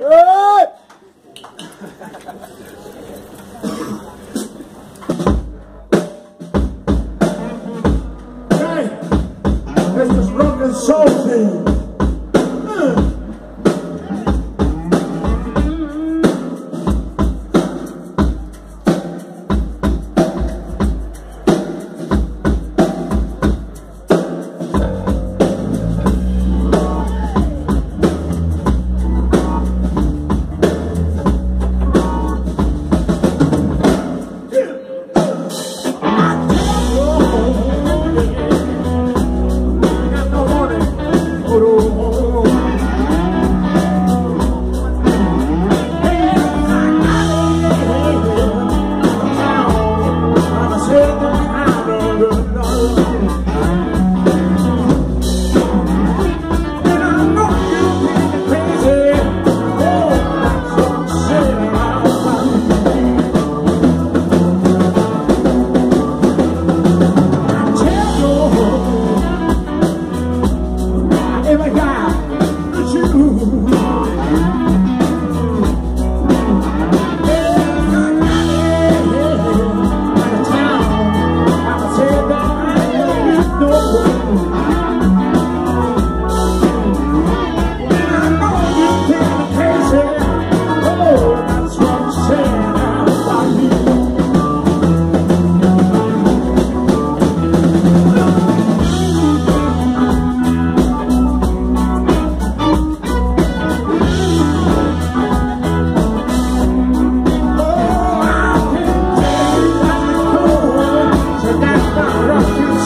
Hey, this is rock and soul team.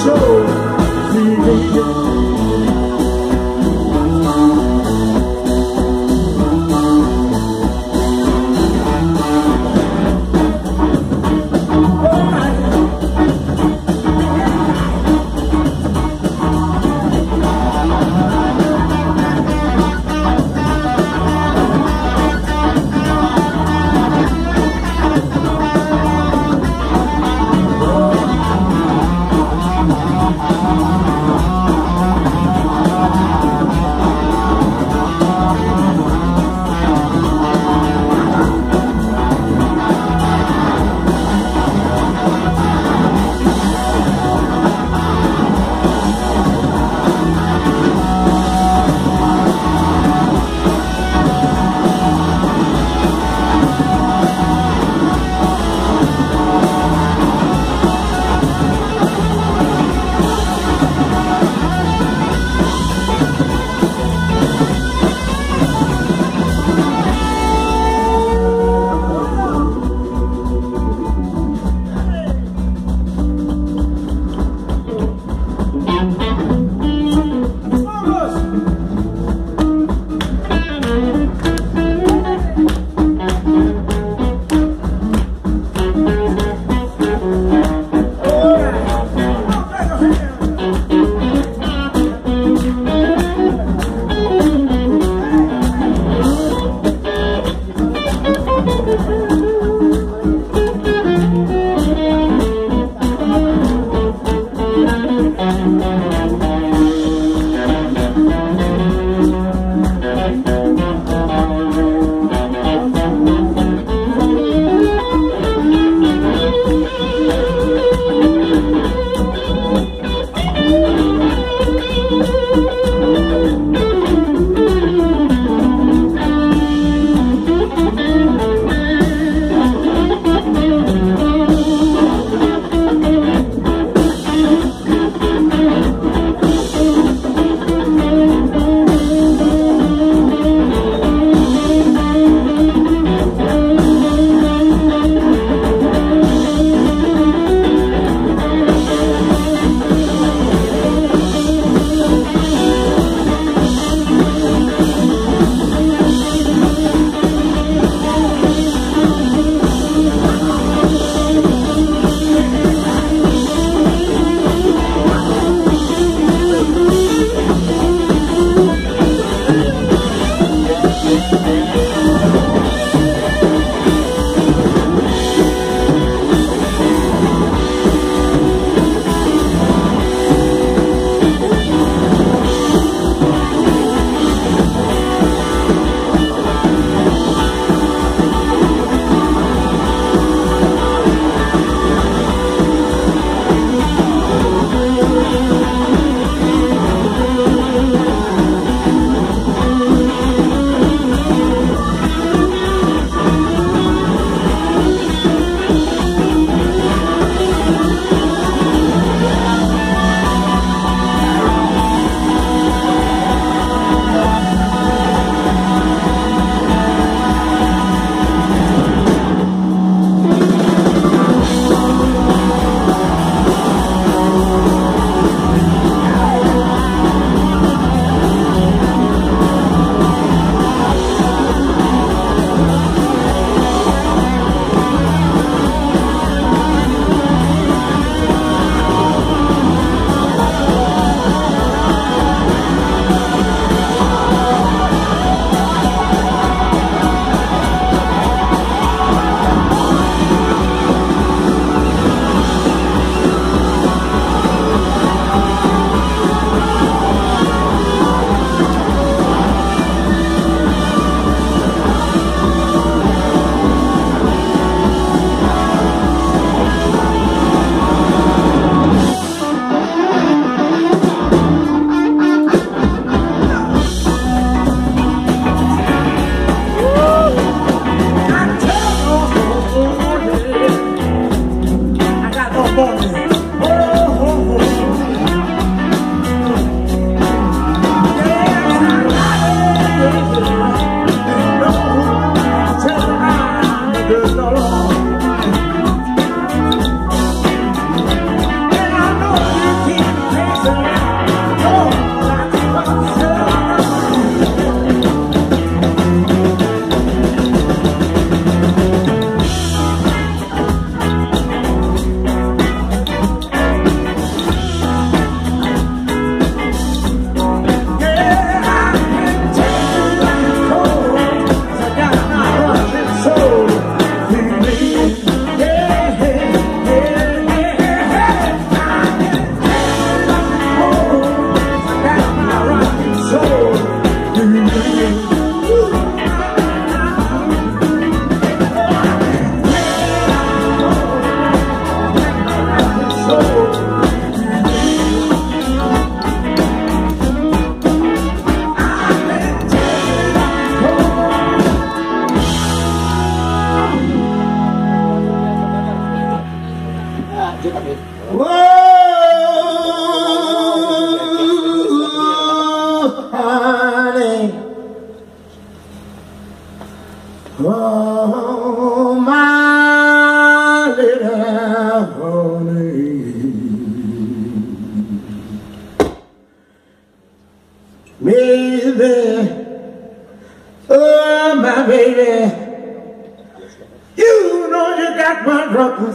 show.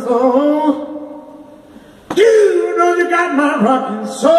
soul. You know you got my rockin' soul.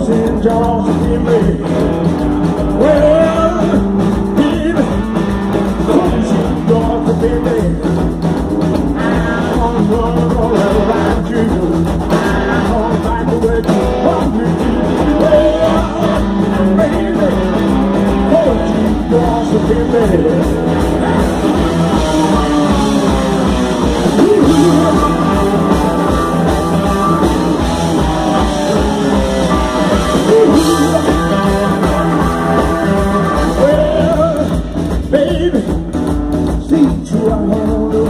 Jaws and Jaws. Well, in Jaws and Jaws and Jimmy. I'm gonna ride you. I'm gonna find a way to walk you. Well, baby, Jaws and Jimmy. See, you I handle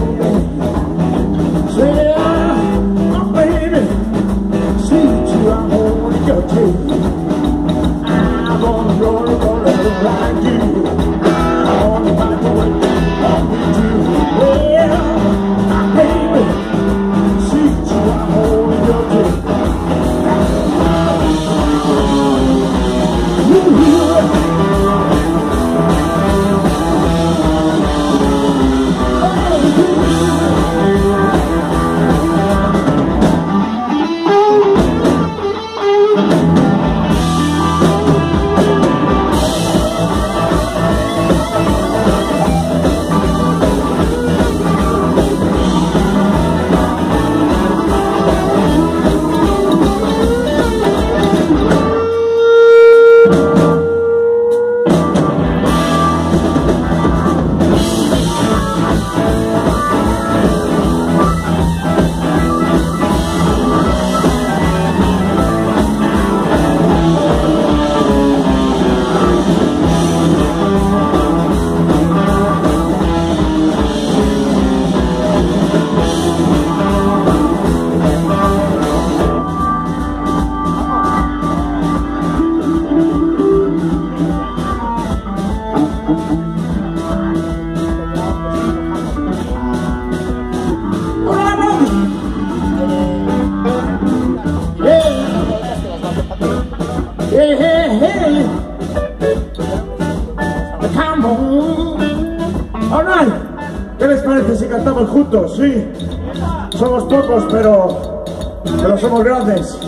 pero, pero somos grandes.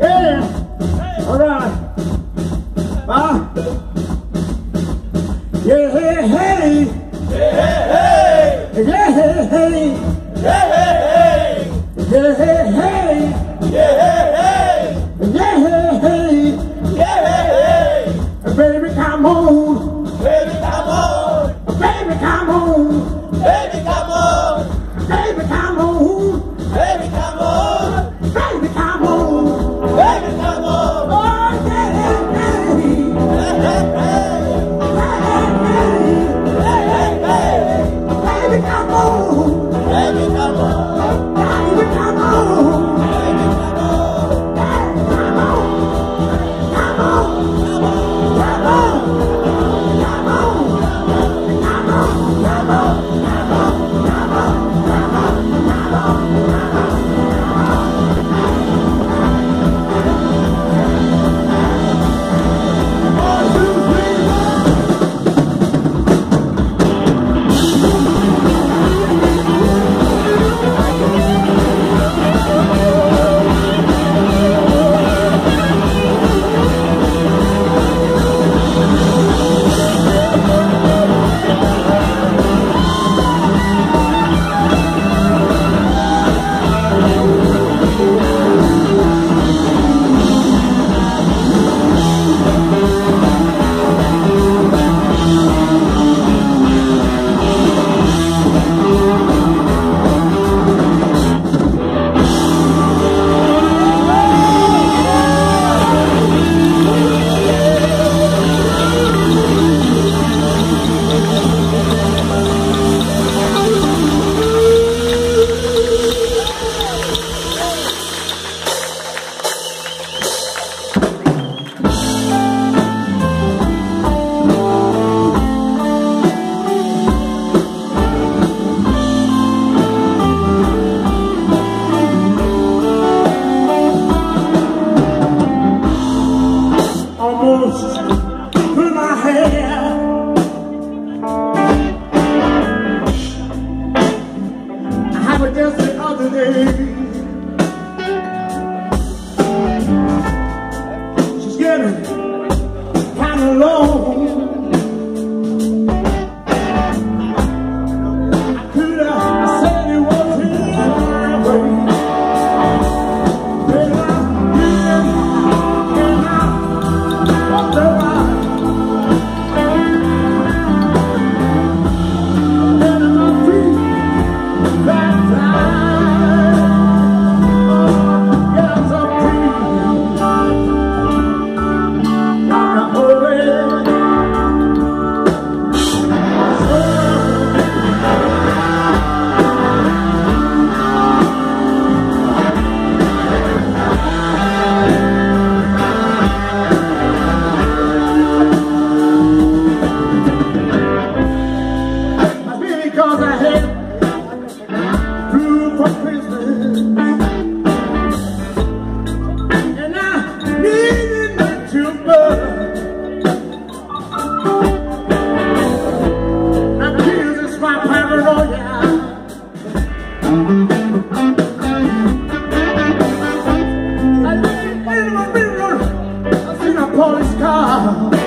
¡Eh! police car.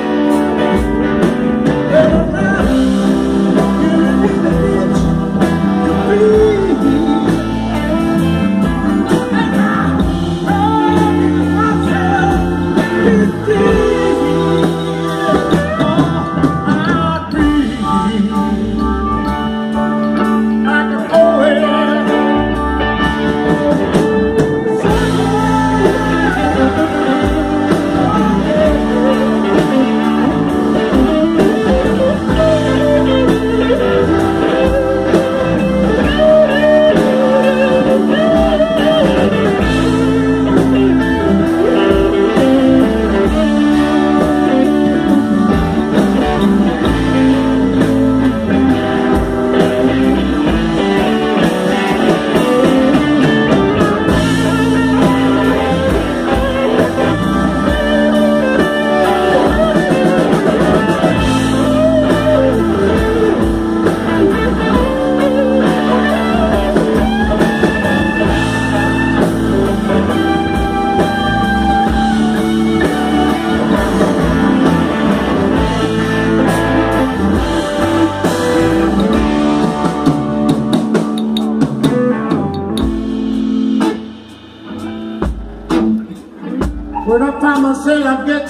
When I